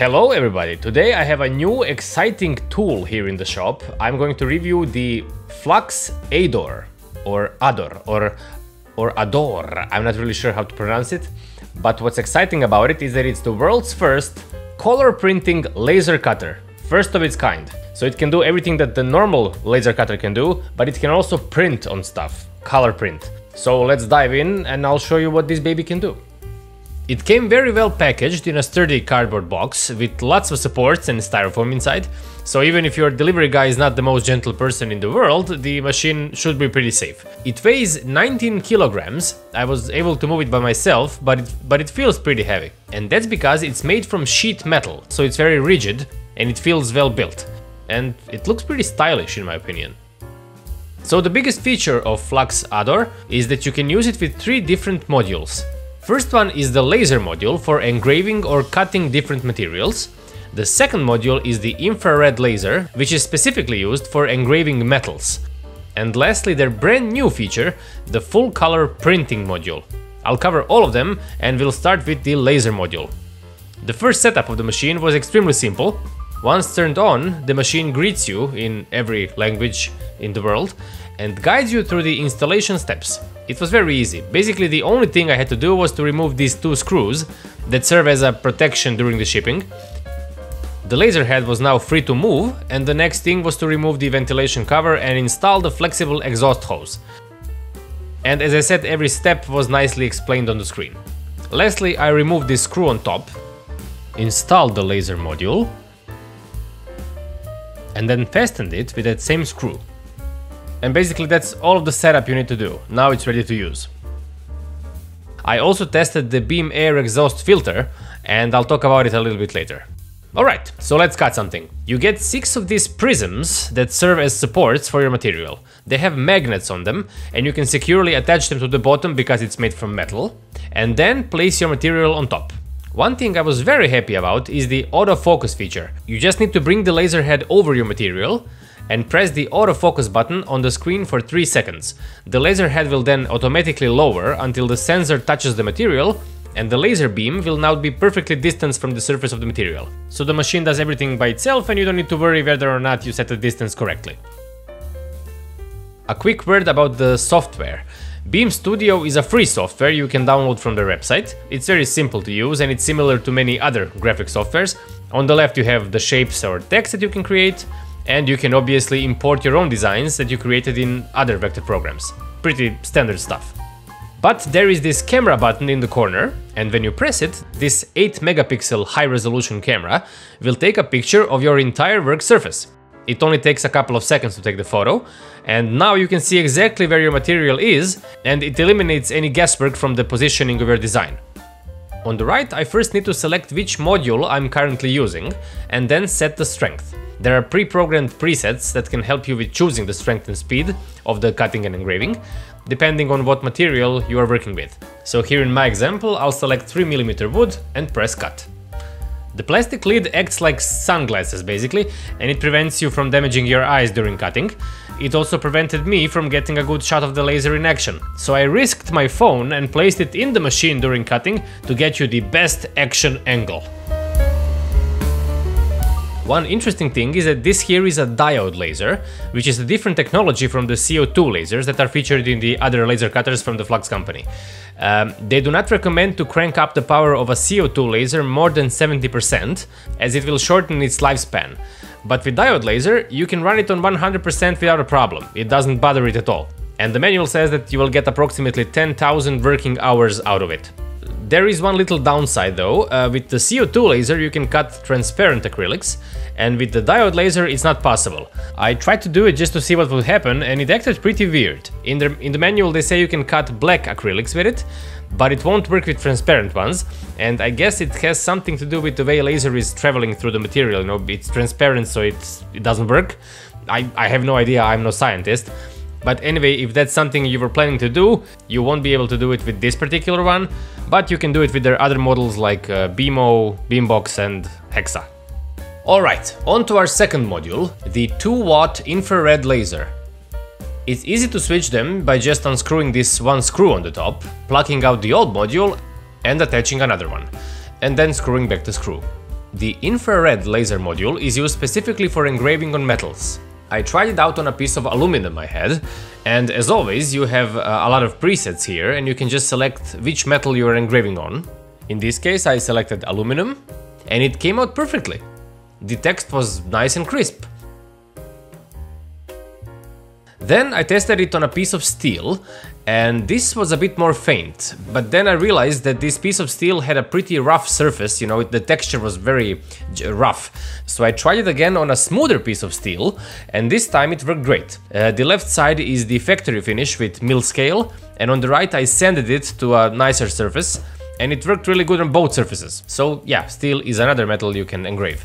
Hello everybody! Today I have a new exciting tool here in the shop. I'm going to review the Flux Ador or Ador or or Ador. I'm not really sure how to pronounce it, but what's exciting about it is that it's the world's first color printing laser cutter, first of its kind. So it can do everything that the normal laser cutter can do, but it can also print on stuff, color print. So let's dive in and I'll show you what this baby can do. It came very well packaged in a sturdy cardboard box with lots of supports and styrofoam inside, so even if your delivery guy is not the most gentle person in the world, the machine should be pretty safe. It weighs 19 kilograms, I was able to move it by myself, but it, but it feels pretty heavy. And that's because it's made from sheet metal, so it's very rigid and it feels well built. And it looks pretty stylish in my opinion. So the biggest feature of Flux Ador is that you can use it with three different modules. First one is the laser module for engraving or cutting different materials. The second module is the infrared laser, which is specifically used for engraving metals. And lastly, their brand new feature, the full color printing module. I'll cover all of them and we'll start with the laser module. The first setup of the machine was extremely simple. Once turned on, the machine greets you in every language in the world and guides you through the installation steps. It was very easy. Basically the only thing I had to do was to remove these two screws that serve as a protection during the shipping. The laser head was now free to move and the next thing was to remove the ventilation cover and install the flexible exhaust hose. And as I said, every step was nicely explained on the screen. Lastly, I removed this screw on top, installed the laser module, and then fastened it with that same screw. And basically that's all of the setup you need to do. Now it's ready to use. I also tested the Beam Air exhaust filter and I'll talk about it a little bit later. Alright, so let's cut something. You get 6 of these prisms that serve as supports for your material. They have magnets on them and you can securely attach them to the bottom because it's made from metal and then place your material on top. One thing I was very happy about is the autofocus feature. You just need to bring the laser head over your material and press the autofocus button on the screen for 3 seconds. The laser head will then automatically lower until the sensor touches the material and the laser beam will now be perfectly distanced from the surface of the material. So the machine does everything by itself and you don't need to worry whether or not you set the distance correctly. A quick word about the software. Beam Studio is a free software you can download from their website. It's very simple to use and it's similar to many other graphic softwares. On the left you have the shapes or text that you can create, and you can obviously import your own designs that you created in other vector programs. Pretty standard stuff. But there is this camera button in the corner, and when you press it, this 8 megapixel high resolution camera will take a picture of your entire work surface. It only takes a couple of seconds to take the photo, and now you can see exactly where your material is, and it eliminates any guesswork from the positioning of your design. On the right, I first need to select which module I'm currently using, and then set the strength. There are pre-programmed presets that can help you with choosing the strength and speed of the cutting and engraving, depending on what material you are working with. So here in my example, I'll select 3mm wood and press cut. The plastic lid acts like sunglasses basically, and it prevents you from damaging your eyes during cutting. It also prevented me from getting a good shot of the laser in action, so I risked my phone and placed it in the machine during cutting to get you the best action angle. One interesting thing is that this here is a diode laser, which is a different technology from the CO2 lasers that are featured in the other laser cutters from the Flux company. Um, they do not recommend to crank up the power of a CO2 laser more than 70%, as it will shorten its lifespan. But with diode laser, you can run it on 100% without a problem, it doesn't bother it at all. And the manual says that you will get approximately 10,000 working hours out of it. There is one little downside though, uh, with the CO2 laser you can cut transparent acrylics, and with the diode laser it's not possible. I tried to do it just to see what would happen and it acted pretty weird. In the, in the manual they say you can cut black acrylics with it, but it won't work with transparent ones, and I guess it has something to do with the way laser is traveling through the material, you know, it's transparent so it's, it doesn't work. I, I have no idea, I'm no scientist, but anyway, if that's something you were planning to do, you won't be able to do it with this particular one, but you can do it with their other models like uh, BeamO, Beambox and Hexa. Alright, on to our second module, the 2 watt infrared laser. It's easy to switch them by just unscrewing this one screw on the top, plucking out the old module and attaching another one, and then screwing back the screw. The infrared laser module is used specifically for engraving on metals. I tried it out on a piece of aluminum I had, and as always you have uh, a lot of presets here and you can just select which metal you are engraving on. In this case I selected aluminum, and it came out perfectly. The text was nice and crisp. Then I tested it on a piece of steel, and this was a bit more faint, but then I realized that this piece of steel had a pretty rough surface, you know, the texture was very rough. So I tried it again on a smoother piece of steel, and this time it worked great. Uh, the left side is the factory finish with mill scale, and on the right I sanded it to a nicer surface, and it worked really good on both surfaces. So yeah, steel is another metal you can engrave.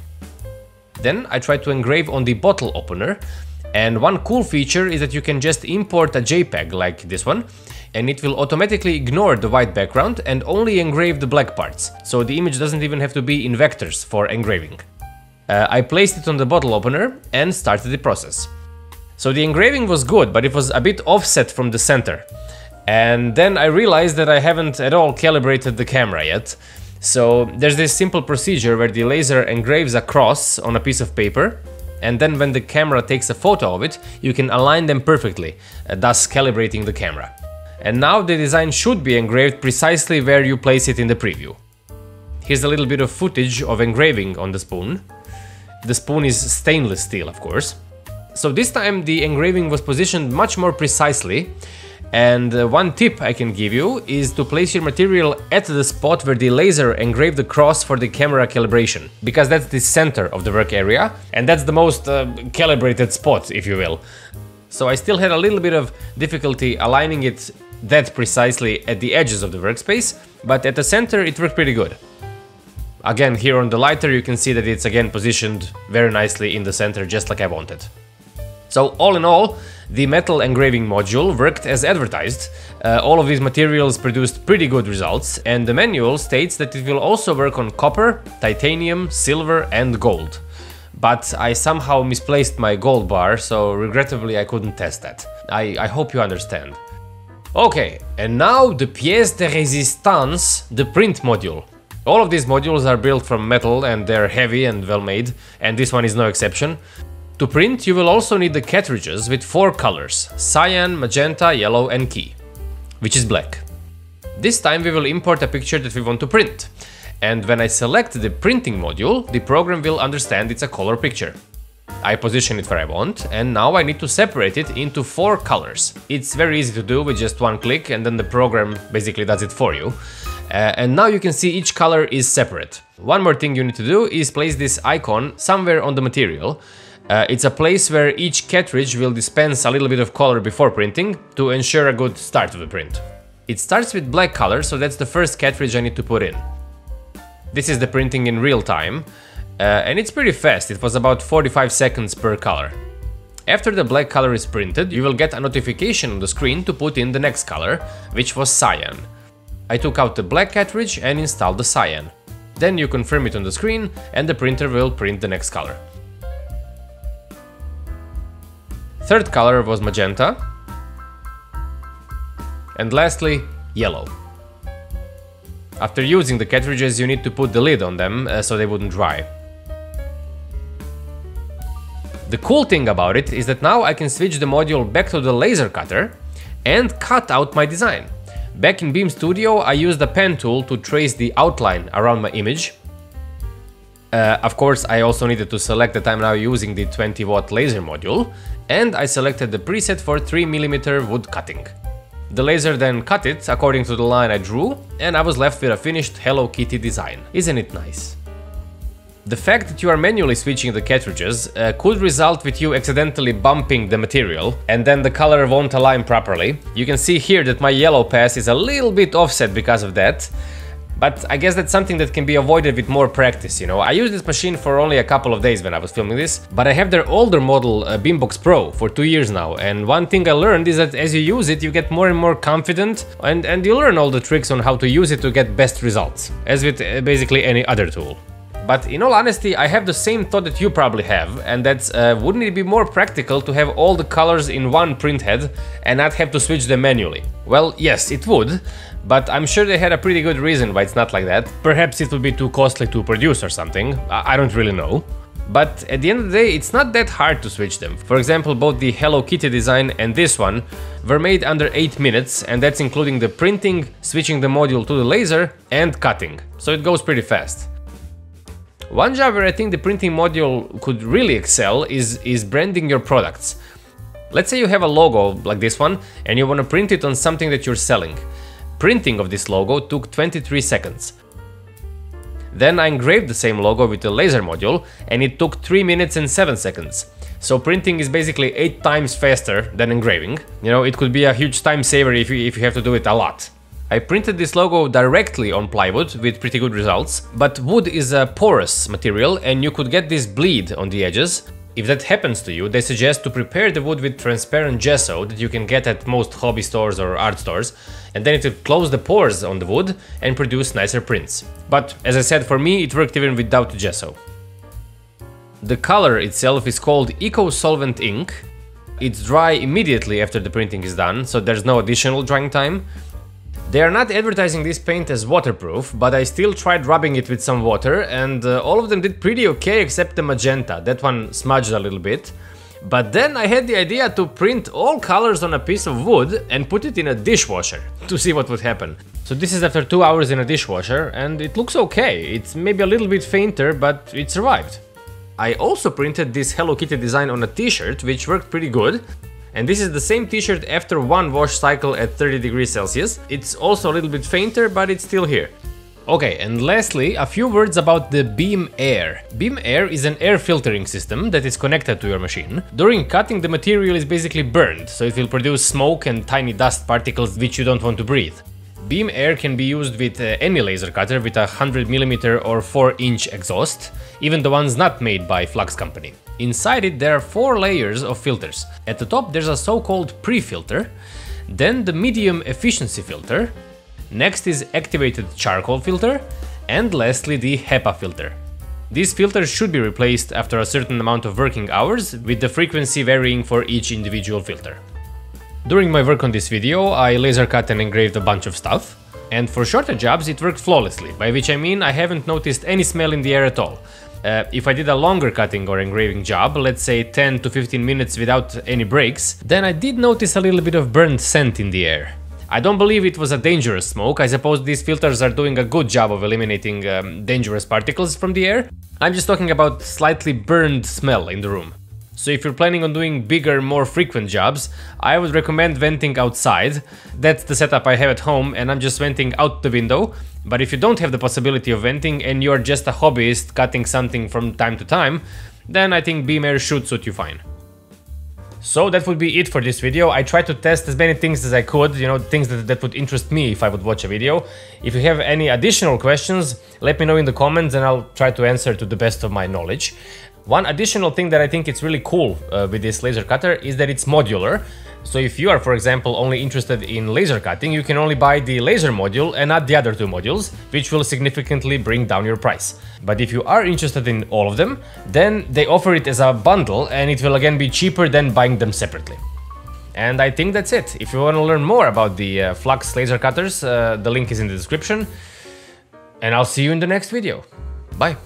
Then I tried to engrave on the bottle opener, and one cool feature is that you can just import a JPEG like this one, and it will automatically ignore the white background and only engrave the black parts, so the image doesn't even have to be in vectors for engraving. Uh, I placed it on the bottle opener and started the process. So the engraving was good, but it was a bit offset from the center. And then I realized that I haven't at all calibrated the camera yet. So there's this simple procedure where the laser engraves a cross on a piece of paper and then when the camera takes a photo of it, you can align them perfectly, uh, thus calibrating the camera. And now the design should be engraved precisely where you place it in the preview. Here's a little bit of footage of engraving on the spoon. The spoon is stainless steel, of course. So this time the engraving was positioned much more precisely and uh, one tip I can give you is to place your material at the spot where the laser engraved the cross for the camera calibration, because that's the center of the work area, and that's the most uh, calibrated spot, if you will. So I still had a little bit of difficulty aligning it that precisely at the edges of the workspace, but at the center it worked pretty good. Again, here on the lighter you can see that it's again positioned very nicely in the center just like I wanted. So all in all, the metal engraving module worked as advertised. Uh, all of these materials produced pretty good results, and the manual states that it will also work on copper, titanium, silver and gold. But I somehow misplaced my gold bar, so regrettably I couldn't test that. I, I hope you understand. Okay, and now the pièce de résistance, the print module. All of these modules are built from metal and they're heavy and well made, and this one is no exception. To print, you will also need the cartridges with four colors, cyan, magenta, yellow and key, which is black. This time we will import a picture that we want to print, and when I select the printing module, the program will understand it's a color picture. I position it where I want, and now I need to separate it into four colors. It's very easy to do with just one click, and then the program basically does it for you. Uh, and now you can see each color is separate. One more thing you need to do is place this icon somewhere on the material, uh, it's a place where each cartridge will dispense a little bit of color before printing to ensure a good start of the print. It starts with black color, so that's the first cartridge I need to put in. This is the printing in real time, uh, and it's pretty fast, it was about 45 seconds per color. After the black color is printed, you will get a notification on the screen to put in the next color, which was cyan. I took out the black cartridge and installed the cyan. Then you confirm it on the screen and the printer will print the next color. Third color was magenta. And lastly, yellow. After using the cartridges you need to put the lid on them uh, so they wouldn't dry. The cool thing about it is that now I can switch the module back to the laser cutter and cut out my design. Back in Beam Studio I used the pen tool to trace the outline around my image uh, of course, I also needed to select that I'm now using the 20 watt laser module, and I selected the preset for 3mm wood cutting. The laser then cut it according to the line I drew, and I was left with a finished Hello Kitty design. Isn't it nice? The fact that you are manually switching the cartridges uh, could result with you accidentally bumping the material and then the color won't align properly. You can see here that my yellow pass is a little bit offset because of that, but I guess that's something that can be avoided with more practice, you know. I used this machine for only a couple of days when I was filming this, but I have their older model uh, Beambox Pro for two years now, and one thing I learned is that as you use it, you get more and more confident, and, and you learn all the tricks on how to use it to get best results, as with uh, basically any other tool. But in all honesty, I have the same thought that you probably have, and that's uh, wouldn't it be more practical to have all the colors in one printhead and not have to switch them manually? Well, yes, it would, but I'm sure they had a pretty good reason why it's not like that. Perhaps it would be too costly to produce or something, I, don't really know. But at the end of the day, it's not that hard to switch them. For example, both the Hello Kitty design and this one were made under 8 minutes and that's including the printing, switching the module to the laser and cutting. So it goes pretty fast. One job where I think the printing module could really excel is, is branding your products. Let's say you have a logo like this one and you want to print it on something that you're selling. Printing of this logo took 23 seconds. Then I engraved the same logo with a laser module and it took 3 minutes and 7 seconds. So printing is basically 8 times faster than engraving. You know, it could be a huge time saver if you, if you have to do it a lot. I printed this logo directly on plywood with pretty good results, but wood is a porous material and you could get this bleed on the edges, if that happens to you, they suggest to prepare the wood with transparent gesso that you can get at most hobby stores or art stores, and then it will close the pores on the wood and produce nicer prints. But as I said, for me it worked even without gesso. The color itself is called Eco Solvent ink. It's dry immediately after the printing is done, so there's no additional drying time, they are not advertising this paint as waterproof, but I still tried rubbing it with some water and uh, all of them did pretty okay except the magenta, that one smudged a little bit. But then I had the idea to print all colors on a piece of wood and put it in a dishwasher to see what would happen. So this is after 2 hours in a dishwasher and it looks okay, it's maybe a little bit fainter but it survived. I also printed this Hello Kitty design on a t-shirt which worked pretty good and this is the same t-shirt after one wash cycle at 30 degrees Celsius. It's also a little bit fainter, but it's still here. Okay, and lastly, a few words about the Beam Air. Beam Air is an air filtering system that is connected to your machine. During cutting, the material is basically burned, so it will produce smoke and tiny dust particles which you don't want to breathe. Beam Air can be used with uh, any laser cutter with a 100mm or 4-inch exhaust, even the ones not made by Flux company. Inside it there are four layers of filters. At the top there's a so-called pre-filter, then the medium efficiency filter, next is activated charcoal filter, and lastly the HEPA filter. These filters should be replaced after a certain amount of working hours, with the frequency varying for each individual filter. During my work on this video, I laser cut and engraved a bunch of stuff, and for shorter jobs it worked flawlessly, by which I mean I haven't noticed any smell in the air at all, uh, if I did a longer cutting or engraving job, let's say 10 to 15 minutes without any breaks, then I did notice a little bit of burnt scent in the air. I don't believe it was a dangerous smoke, I suppose these filters are doing a good job of eliminating um, dangerous particles from the air. I'm just talking about slightly burned smell in the room. So if you're planning on doing bigger, more frequent jobs, I would recommend venting outside. That's the setup I have at home and I'm just venting out the window. But if you don't have the possibility of venting and you're just a hobbyist cutting something from time to time, then I think Beam Air should suit you fine. So that would be it for this video. I tried to test as many things as I could, you know, things that, that would interest me if I would watch a video. If you have any additional questions, let me know in the comments and I'll try to answer to the best of my knowledge. One additional thing that I think it's really cool uh, with this laser cutter is that it's modular. So if you are, for example, only interested in laser cutting, you can only buy the laser module and not the other two modules, which will significantly bring down your price. But if you are interested in all of them, then they offer it as a bundle and it will again be cheaper than buying them separately. And I think that's it. If you want to learn more about the uh, Flux laser cutters, uh, the link is in the description. And I'll see you in the next video. Bye.